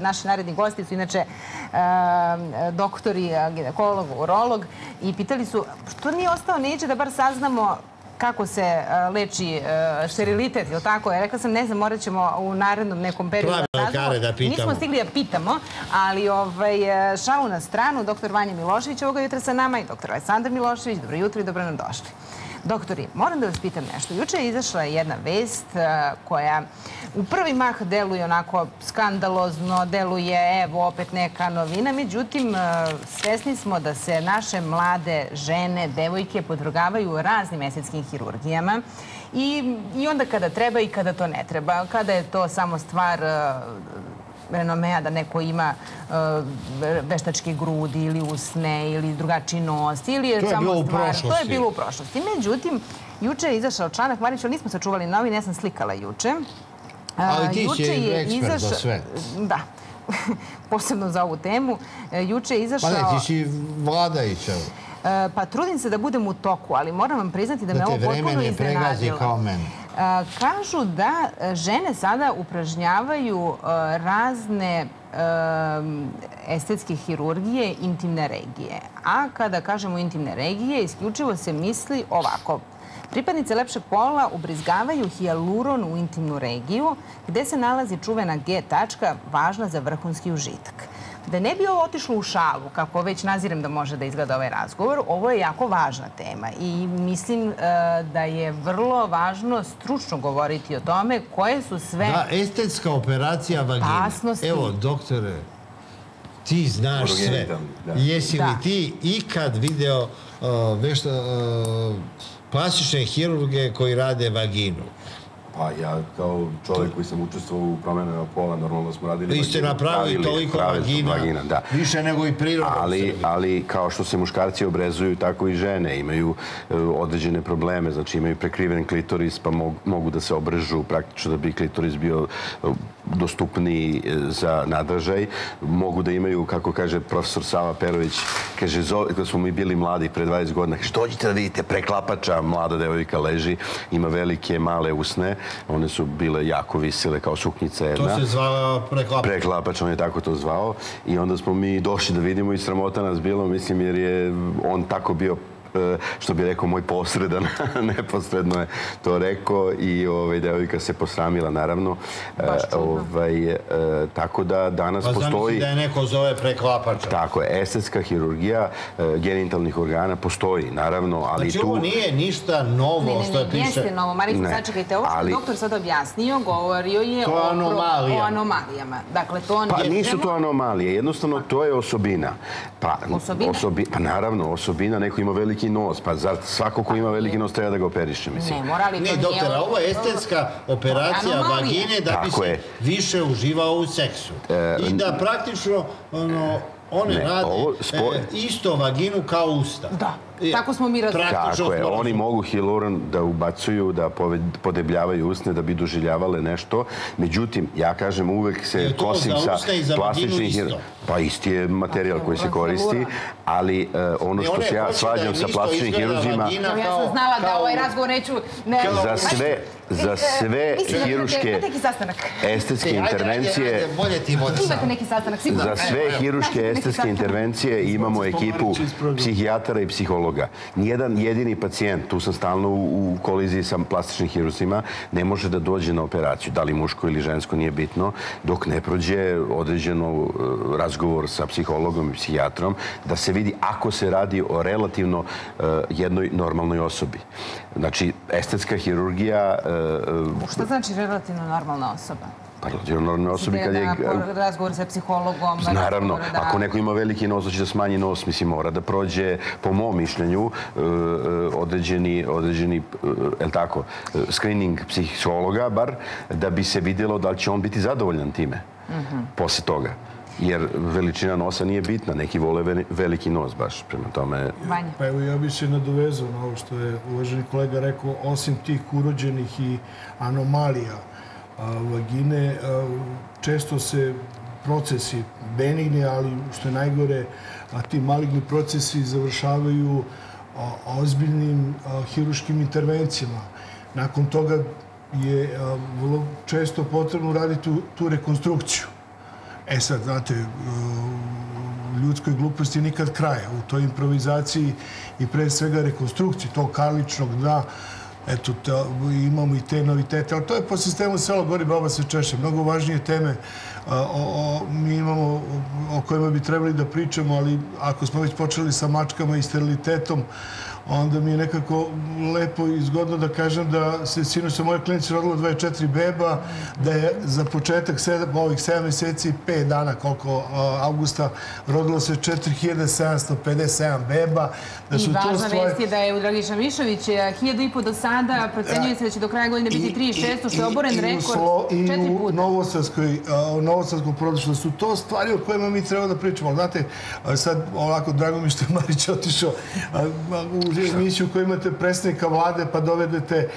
Naši naredni gosti su inače e, doktori, ginekolog, urolog i pitali su što nije ostao neće da bar saznamo kako se e, leči sterilitet, ili tako? Ja rekla sam, ne znam, morat ćemo u narednom nekom periodu da saznamo. da. Nismo stigli da pitamo, ali ovaj, šalu na stranu, doktor Vanja Milošević ovoga jutra sa nama i doktor Aleksandar Milošević. Dobro jutro i dobro nam došli. Doktori, moram da vas pitam nešto. Juče je izašla jedna vest e, koja u prvi mah deluje onako skandalozno, deluje evo opet neka novina, međutim e, svesni smo da se naše mlade žene, devojke podvrgavaju raznim esetskim hirurgijama i, i onda kada treba i kada to ne treba. Kada je to samo stvar e, renomea da neko ima uh, veštačke grudi ili usne ili drugačiji nos ili je, to je samo stvar... To je bilo u prošlosti. Međutim, juče je izašao članak, Marić, nismo sačuvali novine, ja sam slikala juče. Uh, Ali ti si ekspert za sve. Da posebno za ovu temu. Uh, juče je izašao... Pa ne, ti si vladajuća. Pa trudim se da budem u toku, ali moram vam priznati da me ovo potpuno iznenadilo. Da te vreme ne pregazi kao mene. Kažu da žene sada upražnjavaju razne estetske hirurgije, intimne regije. A kada kažemo intimne regije, isključivo se misli ovako. Pripadnice lepšeg pola ubrizgavaju hijaluron u intimnu regiju, gde se nalazi čuvena G tačka, važna za vrhunski užitak. Da ne bi ovo otišlo u šalu, kako već nazirem da može da izgleda ovaj razgovor, ovo je jako važna tema i mislim e, da je vrlo važno stručno govoriti o tome koje su sve... Da, estetska operacija vagina. Pasnosti. Evo, doktore, ti znaš sve. Da. Jesi li da. ti ikad video uh, vešta, uh, plastične hirurge koji rade vaginu? Pa ja kao čovjek koji sam učestvovao u promenama pola, normalno smo radili... Vi ste napravili toliko vagina, vagina da. više nego i priroda. Ali, ali kao što se muškarci obrezuju, tako i žene imaju uh, određene probleme, znači imaju prekriven klitoris pa mogu, mogu da se obrežu praktično da bi klitoris bio uh, dostupniji e, za nadražaj. Mogu da imaju, kako kaže profesor Sava Perović, kaže, kada smo mi bili mladi pre 20 godina, što dođite da vidite preklapača, mlada devojka leži, ima velike, male usne, one su bile jako visile kao suknjica jedna. To se zvao preklapač. Preklapač, on je tako to zvao. I onda smo mi došli da vidimo i sramota nas bilo, mislim, jer je on tako bio što bi rekao moj posredan, neposredno je to rekao i ovaj, devojka se posramila naravno. E, Baš ovaj, e, tako da danas pa postoji... Pa da je neko zove preklapača. Tako je, estetska hirurgija genitalnih organa postoji, naravno, ali znači, tu... ovo nije ništa novo ne, ne, što je piše... Jeste novo, Marica, sačekajte, ovo što ali... doktor sad objasnio, govorio je o, anomalija. o anomalijama. Dakle, to pa nisu to anomalije, jednostavno to je osobina. Pa, osobina? Osobi, pa naravno, osobina, neko ima veliki veliki nos, pa zar svako ko ima veliki nos treba da ga operiše, mislim? Ne, mora li to Ne, doktore, ovo je estetska operacija vagine da bi se više uživao u seksu. E, I da praktično, ono, one ne, rade ovo spo... e, isto vaginu kao usta. Da, tako smo mi razumeli. Tako je, oni mogu hiluron da ubacuju, da podebljavaju usne, da bi doživljavale nešto. Međutim, ja kažem, uvek se kosim sa plastičnih... Pa isti je materijal koji se koristi, ali uh, ono što se ja da svađam sa plastičnim hiruzima... Ja sam znala da ovaj razgovor neću... Za sve za sve hiruške estetske intervencije za sve hiruške estetske intervencije imamo ekipu psihijatara i psihologa. Nijedan jedini pacijent, tu sam stalno u koliziji sa plastičnim hirusima, ne može da dođe na operaciju, da li muško ili žensko, nije bitno, dok ne prođe određeno e, razgovor sa psihologom i psihijatrom, da se vidi ako se radi o relativno e, jednoj normalnoj osobi. Znači, estetska hirurgija e, Šta znači relativno normalna osoba? Pa relativno normalna osoba kad je... Razgovor sa psihologom. Naravno, da... ako neko ima veliki nos, hoće da smanji nos, mislim, mora da prođe, po mom mišljenju, e, e, određeni, određeni, je tako, screening psihologa, bar, da bi se vidjelo da li će on biti zadovoljan time. Mhm. Posle toga jer veličina nosa nije bitna. Neki vole veliki nos baš, prema tome... Vanja. Pa evo, ja bih se nadovezao na ovo što je uvaženi kolega rekao, osim tih urođenih i anomalija vagine, često se procesi benigni, ali što je najgore, a ti maligni procesi završavaju ozbiljnim hiruškim intervencijama. Nakon toga je vrlo često potrebno raditi tu, tu rekonstrukciju E sad, znate, ljudskoj gluposti nikad kraja. U toj improvizaciji i pre svega rekonstrukciji tog karličnog dna eto, imamo i te novitete, ali to je po sistemu selo gori baba se češe. Mnogo važnije teme o, mi imamo o kojima bi trebali da pričamo, ali ako smo već počeli sa mačkama i sterilitetom, onda mi je nekako lepo i zgodno da kažem da se sinoć sa moje klinici rodilo 24 beba, da je za početak sedam, ovih 7 meseci, 5 dana koliko augusta, rodilo se 4757 beba. Da su I važna stvari... vest je da je u Dragiša Mišović 1000 do sada, procenjuje se da će do kraja godine biti 3600, što je oboren rekord četiri puta. I u Novosadskoj, u Novosadskom prodaju, su to stvari o kojima mi treba da pričamo. Znate, sad ovako, drago mi što je Marić otišao u emisiju koju imate predstavnika vlade pa dovedete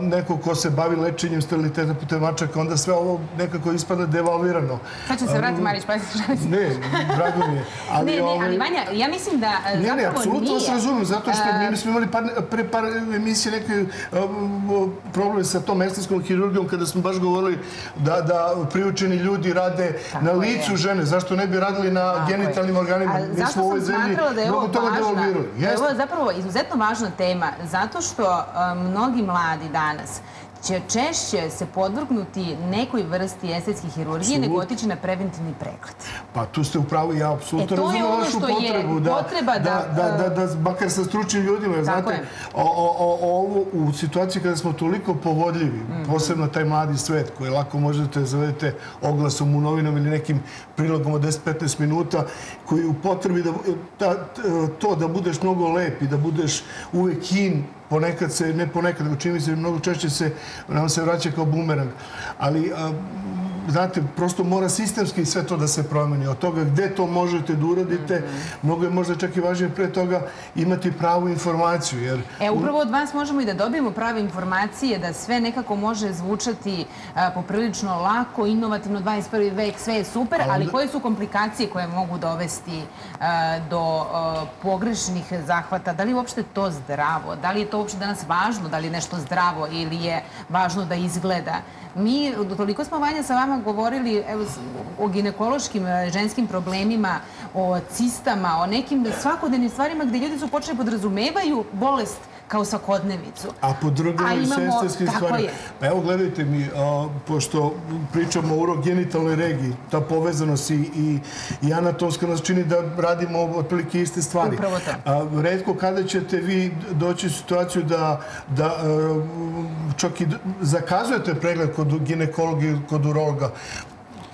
nekog ko se bavi lečenjem steriliteta putem mačaka, onda sve ovo nekako ispada devalvirano. Sad će se vrati Marić, pa Ne, drago mi je. Ali, ne, ne, ali ovaj- Vanja, ja mislim da zapravo nije... Ne, ne, apsolutno vas razumem, zato što mi smo imali pre par emisije neke probleme sa tom estetskom hirurgijom kada smo baš govorili da, da priučeni ljudi rade na licu žene. Zašto ne bi radili na genitalnim organima? Mi smo u ovoj zemlji mnogo toga devalvirali. Ovo je zapravo izuzetno važna tema zato što mnogi mladi danas će češće se podvrgnuti nekoj vrsti estetske hirurgije nego otići na preventivni pregled. Pa tu ste upravo ja apsolutno razumem vašu potrebu. Da, potreba da, da, da, da, makar sa stručnim ljudima, znate, ovo u situaciji kada smo toliko povodljivi, mhm. posebno taj mladi svet koji lako možete zavedete oglasom u novinom ili nekim prilogom od 10-15 minuta, koji u potrebi da, to da budeš mnogo lep i da budeš uvek in, ponekad se, ne ponekad, nego čini se, mnogo češće se, nam se vraća kao bumerang. Ali znate, prosto mora sistemski sve to da se promeni. Od toga gde to možete da uradite, mnogo je možda čak i važnije pre toga imati pravu informaciju. Jer... E, upravo od vas možemo i da dobijemo prave informacije, da sve nekako može zvučati poprilično lako, inovativno, 21. vek, sve je super, ali koje su komplikacije koje mogu dovesti do pogrešnih zahvata? Da li je uopšte to zdravo? Da li je to uopšte danas važno? Da li je nešto zdravo ili je važno da izgleda? Mi, toliko smo Vanja sa vama govorili evo, o ginekološkim e, ženskim problemima, o cistama, o nekim svakodnevnim stvarima gde ljudi su počeli podrazumevaju bolest kao svakodnevicu. A podrgaju sestrskim stvarima. Pa evo gledajte mi, pošto pričamo o urogenitalnoj regiji, ta povezanost i, i, anatomska nas čini da radimo otprilike iste stvari. Upravo to. redko kada ćete vi doći u situaciju da, da čak i zakazujete pregled kod ginekologa i kod urologa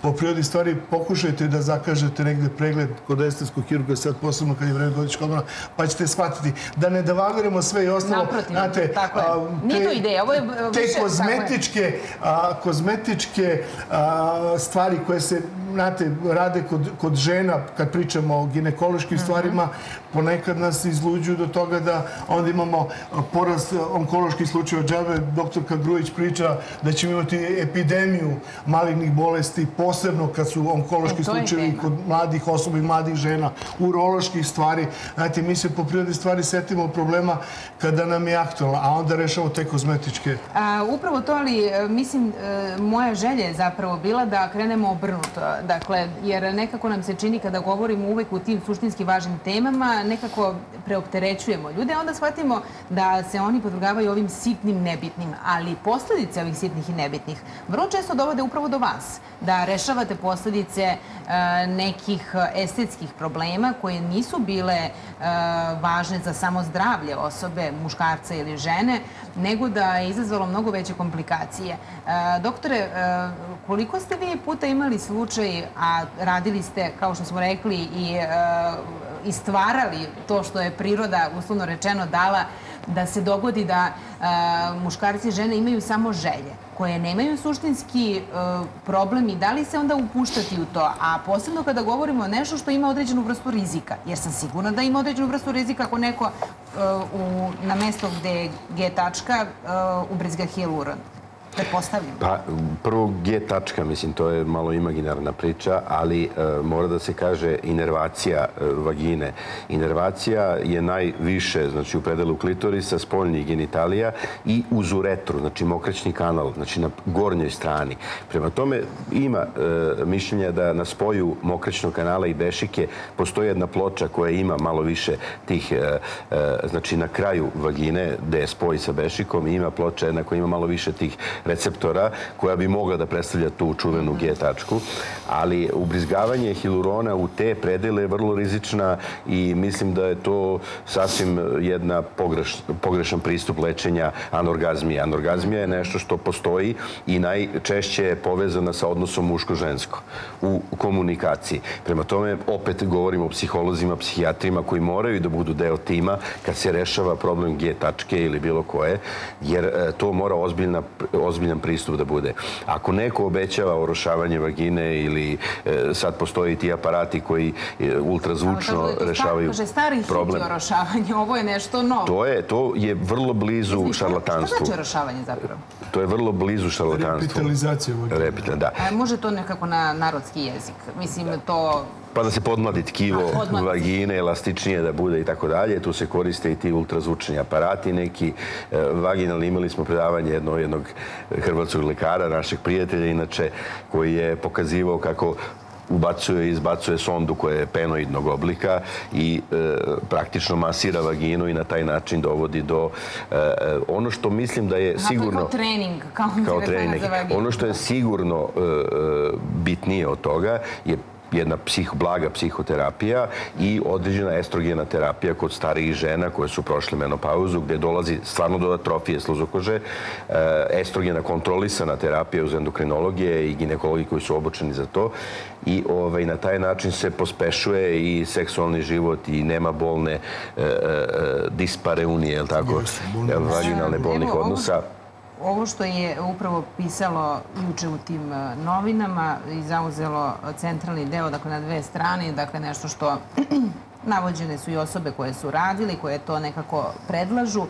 po prirodi stvari pokušajte da zakažete negde pregled kod estetskog hirurga, sad posebno kad je vreme godička odmora, pa ćete shvatiti da ne devalviramo sve i ostalo. Naprotiv, znate, tako je. Nije to ideja, ovo je više... Te kozmetičke, a, kozmetičke a, stvari koje se znate, rade kod, kod žena, kad pričamo o ginekološkim mhm. stvarima, ponekad nas izluđuju do toga da onda imamo porast onkoloških slučajeva. Džabe, doktorka Grujić priča da ćemo imati epidemiju malignih bolesti, posebno kad su onkološki e, slučajevi kod mladih osoba i mladih žena, uroloških stvari. Znate, mi se po prirodi stvari setimo problema kada nam je aktualno, a onda rešamo te kozmetičke. A, upravo to, ali e, mislim, e, moja želja je zapravo bila da krenemo obrnuto. Dakle, jer nekako nam se čini kada govorimo uvek u tim suštinski važnim temama, nekako preopterećujemo ljude, onda shvatimo da se oni podvrgavaju ovim sitnim nebitnim, ali posledice ovih sitnih i nebitnih vrlo često dovode upravo do vas, da rešavate posledice e, nekih estetskih problema koje nisu bile e, važne za samo zdravlje osobe, muškarca ili žene, nego da je izazvalo mnogo veće komplikacije. E, doktore, koliko ste vi puta imali slučaj, a radili ste, kao što smo rekli, i i stvarali to što je priroda, uslovno rečeno, dala da se dogodi da muškarci i žene imaju samo želje koje nemaju suštinski problem i da li se onda upuštati u to? A posebno kada govorimo o nešto što ima određenu vrstu rizika, jer sam sigurna da ima određenu vrstu rizika ako neko u, na mesto gde je G tačka ubrizga hiluron. Pretpostavljam. Pa, prvo G tačka, mislim, to je malo imaginarna priča, ali e, mora da se kaže inervacija e, vagine. Inervacija je najviše, znači u predelu klitorisa, spoljnih genitalija i uz uretru, znači mokraćni kanal, znači na gornjoj strani. Prema tome ima e, mišljenja da na spoju mokraćnog kanala i bešike postoji jedna ploča koja ima malo više tih, znači na kraju vagine, gde je spoj sa bešikom, ima ploča jedna koja ima malo više tih receptora koja bi mogla da predstavlja tu čuvenu G tačku, ali ubrizgavanje hilurona u te predele je vrlo rizična i mislim da je to sasvim jedna pogrešan pristup lečenja anorgazmije. Anorgazmija je nešto što postoji i najčešće je povezana sa odnosom muško-žensko u komunikaciji. Prema tome, opet govorimo o psiholozima, psihijatrima koji moraju da budu deo tima kad se rešava problem G tačke ili bilo koje, jer e, to mora ozbiljna, ozbiljan pristup da bude. Ako neko obećava orošavanje vagine ili e, sad postoji ti aparati koji e, ultrazvučno rešavaju kaže, stari problem. orošavanje, ovo je nešto novo. To je, to je vrlo blizu šarlatanstvu. Šta znači orošavanje zapravo? To je vrlo blizu šarlatanstvu. Repitalizacija vagine. Repital, da. A može to nekako na narodski jezik? Mislim, to pa da se podmladi tkivo vagine, elastičnije da bude i tako dalje. Tu se koriste i ti ultrazvučni aparati neki. E, vaginalni imali smo predavanje jednog, jednog hrvatskog lekara, našeg prijatelja, inače, koji je pokazivao kako ubacuje i izbacuje sondu koja je penoidnog oblika i e, praktično masira vaginu i na taj način dovodi do e, ono što mislim da je sigurno... Kao trening, kao, kao trening. Ono što je sigurno e, bitnije od toga je jedna psih, blaga psihoterapija i određena estrogena terapija kod starijih žena koje su prošle menopauzu, gde dolazi stvarno do atrofije sluzokože, e, estrogena kontrolisana terapija uz endokrinologije i ginekologi koji su obučeni za to. I ovaj, na taj način se pospešuje i seksualni život i nema bolne e, e, dispareunije, je li tako, vaginalne bolnih odnosa ovo što je upravo pisalo juče u tim e, novinama i zauzelo centralni deo, dakle na dve strane, dakle nešto što navođene su i osobe koje su radili, koje to nekako predlažu,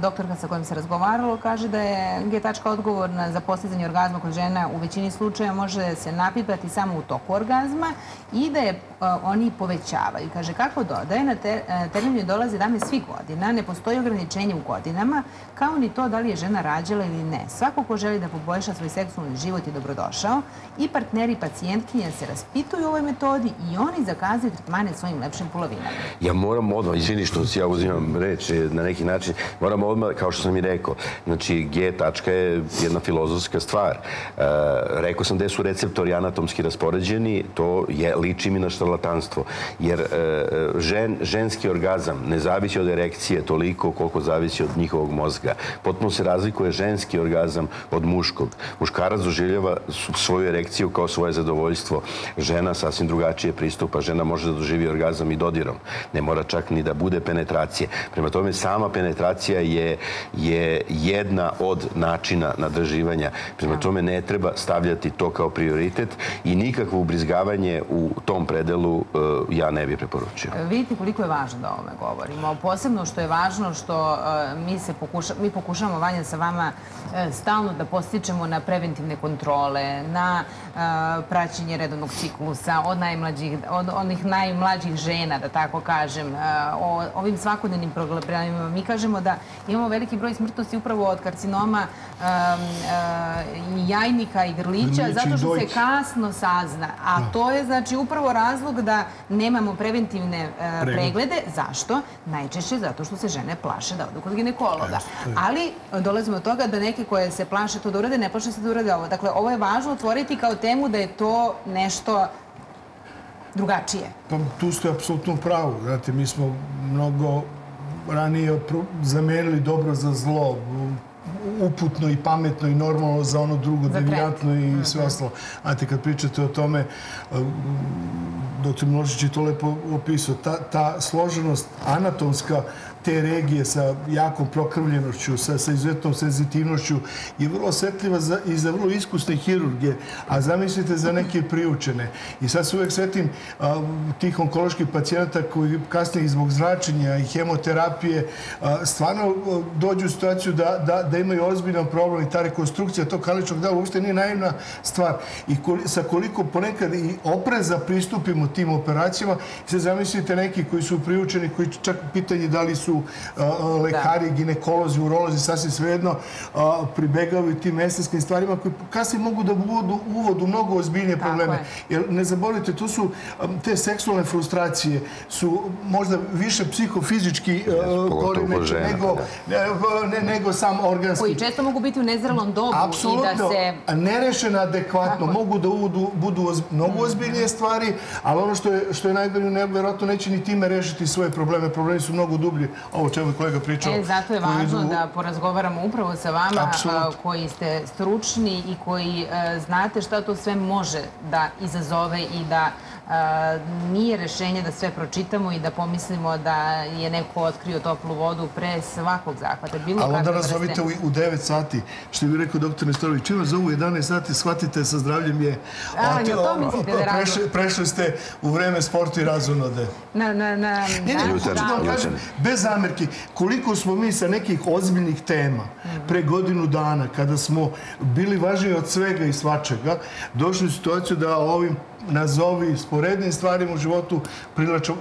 doktorka sa kojom se razgovaralo kaže da je G tačka odgovorna za postizanje orgazma kod žena u većini slučaja može se napipati samo u toku orgazma i da je oni povećavaju. Kaže, kako dodaje, na te, terminu dolaze dame svih godina, ne postoji ograničenje u godinama, kao ni to da li je žena rađala ili ne. Svako ko želi da poboljša svoj seksualni život je dobrodošao i partneri pacijentkinja se raspituju u ovoj metodi i oni zakazuju tretmane svojim lepšim polovinama. Ja moram odmah, izvini što ja uzimam reč na neki način, moramo odmah, kao što sam i rekao, znači G tačka je jedna filozofska stvar. E, rekao sam gde su receptori anatomski raspoređeni, to je, liči mi na štarlatanstvo. Jer e, žen, ženski orgazam ne zavisi od erekcije toliko koliko zavisi od njihovog mozga. Potpuno se razlikuje ženski orgazam od muškog. Muškarac doživljava svoju erekciju kao svoje zadovoljstvo. Žena sasvim drugačije pristupa. Žena može da doživi orgazam i dodirom. Ne mora čak ni da bude penetracije. Prema tome, sama penetracija je, je jedna od načina nadrživanja. Prema tome ne treba stavljati to kao prioritet i nikakvo ubrizgavanje u tom predelu e, ja ne bih preporučio. Vidite koliko je važno da o ovome govorimo. Posebno što je važno što e, mi, se pokuša, mi pokušamo, Vanja, sa vama e, stalno da postičemo na preventivne kontrole, na praćenje redovnog ciklusa od najmlađih, od onih najmlađih žena, da tako kažem, o ovim svakodnevnim problemima. Mi kažemo da imamo veliki broj smrtnosti upravo od karcinoma jajnika i grlića, zato što se kasno sazna. A da. to je znači upravo razlog da nemamo preventivne e, preglede. Zašto? Najčešće zato što se žene plaše da odu kod ginekologa. Ali dolazimo od toga da neke koje se plaše to da urade, ne plaše se da urade ovo. Dakle, ovo je važno otvoriti kao temu da je to nešto drugačije. Pa tu ste apsolutno pravo. Znate, mi smo mnogo ranije zamerili dobro za zlo, uputno i pametno i normalno za ono drugo, devijatno i mhm. sve ostalo. Znate, kad pričate o tome, uh, dr. Milošić je to lepo opisao, ta, ta složenost anatomska te regije sa jakom prokrvljenošću, sa, sa izuzetnom senzitivnošću je vrlo osetljiva za, i za vrlo iskusne hirurge, a zamislite za neke priučene. I sad se uvek setim a, tih onkoloških pacijenata koji kasnije zbog zračenja i hemoterapije a, stvarno dođu u situaciju da, da, da imaju ozbiljan problem i ta rekonstrukcija tog kaličnog dela uopšte nije naivna stvar. I koli, sa koliko ponekad i opreza pristupimo tim operacijama, se zamislite neki koji su priučeni, koji čak pitanje da li su lekari, da. ginekolozi, urolozi, sasvim svejedno, pribegavaju tim estetskim stvarima koji kasnije mogu da budu uvod u mnogo ozbiljnije probleme. Jer ne zaboravite, to su te seksualne frustracije su možda više psihofizički poremeće nego, da. ne, nego sam organski. Koji često mogu biti u nezrelom dobu Apsolutno, i da se... nerešena adekvatno, mogu da budu, mnogo ozbiljnije stvari, ali ono što je, što je najgore, nevjerojatno neće ni time rešiti svoje probleme. Problemi su mnogo dublji. Ovo čemu je kolega pričao. E, zato je važno da porazgovaramo upravo sa vama koji ste stručni i koji e, znate šta to sve može da izazove i da nije rešenje da sve pročitamo i da pomislimo da je neko otkrio toplu vodu pre svakog zahvata. Bilo Ali onda nas zovite u, u 9 sati, što bi rekao doktor Nestorović. Čim vas zovu u 11 sati, shvatite sa zdravljem je... A, to, to mislite da prešli, prešli ste u vreme sporta i razonode. Na, na, na, ne, ne, hoću da vam kažem, bez zamerki, koliko smo mi sa nekih ozbiljnih tema pre godinu dana, kada smo bili važniji od svega i svačega, došli u situaciju da ovim nazovi sporednim stvarima u životu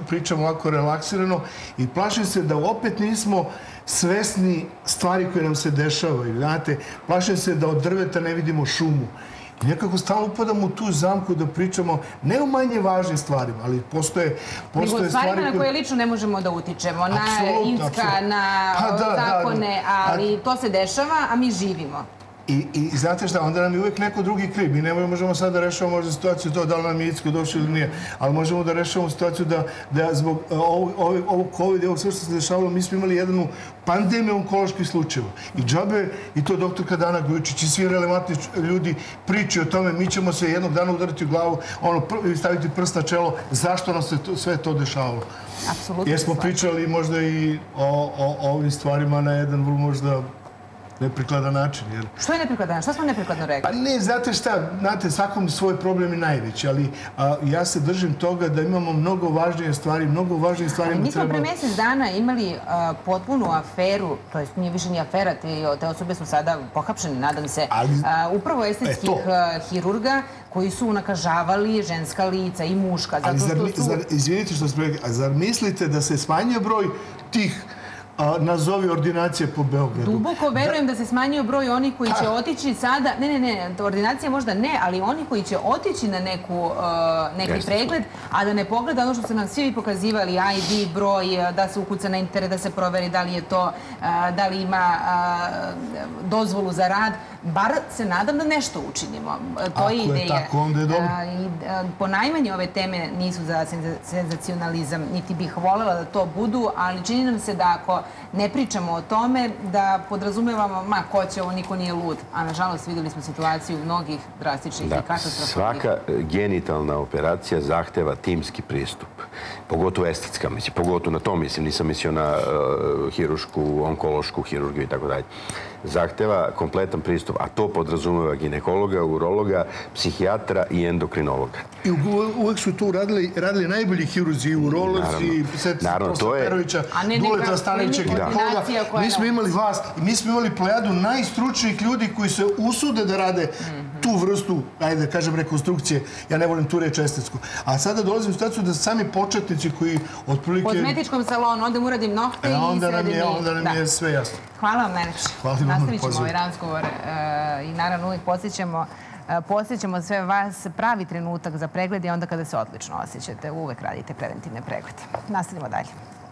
pričamo ovako relaksirano i plašim se da opet nismo svesni stvari koje nam se dešavaju. Znate, plašim se da od drveta ne vidimo šumu. I nekako stalno upadamo u tu zamku da pričamo ne o manje važnim stvarima, ali postoje, postoje stvari... stvarima na koje lično ne možemo da utičemo, na Inska, na pa da, da, zakone, ali to se dešava, a mi živimo. I, I znate šta, onda nam je uvijek neko drugi kriv. Mi ne možemo sad da rešavamo možda situaciju to da li nam je Icko došao ili nije, ali možemo da rešavamo situaciju da, da zbog e, ovog, ovog, ovog COVID i ovog sve što se dešavalo, mi smo imali jednu pandemiju onkoloških slučajeva. I džabe, i to doktorka Dana Gojičić i svi relevantni ljudi priči o tome, mi ćemo se jednog dana udariti u glavu, ono, staviti prst na čelo, zašto nam se to, sve to dešavalo. Apsolutno. Jer smo pričali možda i o, o, o ovim stvarima na jedan vrlo možda neprikladan način. Jer... Što je neprikladan? Što smo neprikladno rekli? Pa ne, znate šta, znate, svakom svoj problem je najveći, ali a, ja se držim toga da imamo mnogo važnije stvari, mnogo važnije stvari ali mi smo pre mjesec dana imali a, potpunu aferu, to jest nije više ni afera, te, te osobe su sada pohapšene, nadam se, ali, a, upravo estetskih e, hirurga koji su nakažavali ženska lica i muška. Zato ali zar, što su... zar, izvinite što ste rekli, a zar mislite da se smanjio broj tih a, nazovi ordinacije po Beogradu. Duboko verujem da, da se smanjio broj onih koji će otići sada, ne, ne, ne, ordinacija možda ne, ali oni koji će otići na neku, uh, neki pregled, a da ne pogleda ono što su nam svi pokazivali, ID, broj, da se ukuca na internet, da se proveri da li je to, uh, da li ima uh, dozvolu za rad, bar se nadam da nešto učinimo. To je ideja. Ako je tako, onda je dobro. I, po najmanje ove teme nisu za senzacionalizam, niti bih volela da to budu, ali čini nam se da ako ne pričamo o tome, da podrazumevamo, ma, ko će ovo, niko nije lud. A nažalost videli smo situaciju mnogih drastičnih da. i katastrofalnih. Svaka genitalna operacija zahteva timski pristup. Pogotovo estetska, mislim, pogotovo na to mislim, nisam mislio na uh, hirušku, onkološku hirurgiju i tako dalje zahteva kompletan pristup, a to podrazumeva ginekologa, urologa, psihijatra i endokrinologa. I uvek su tu radili, radili najbolji hirurzi i urolozi, naravno, to je... Duleta Stanovića, ginekologa. Mi smo imali vas, mi smo imali plejadu najstručnijih ljudi koji se usude da rade tu vrstu, ajde da kažem, rekonstrukcije. Ja ne volim tu reč estetsku. A sada dolazim u situaciju da sami početnici koji otprilike... U kozmetičkom salonu, onda mu uradim nohte e, i onda nam je, Onda nam je sve jasno. Hvala vam najlepše. Hvala vam Nastavit ćemo ovaj razgovor e, i naravno uvijek posjećamo e, posjećamo sve vas pravi trenutak za pregled i onda kada se odlično osjećate. Uvek radite preventivne preglede. Nastavimo dalje.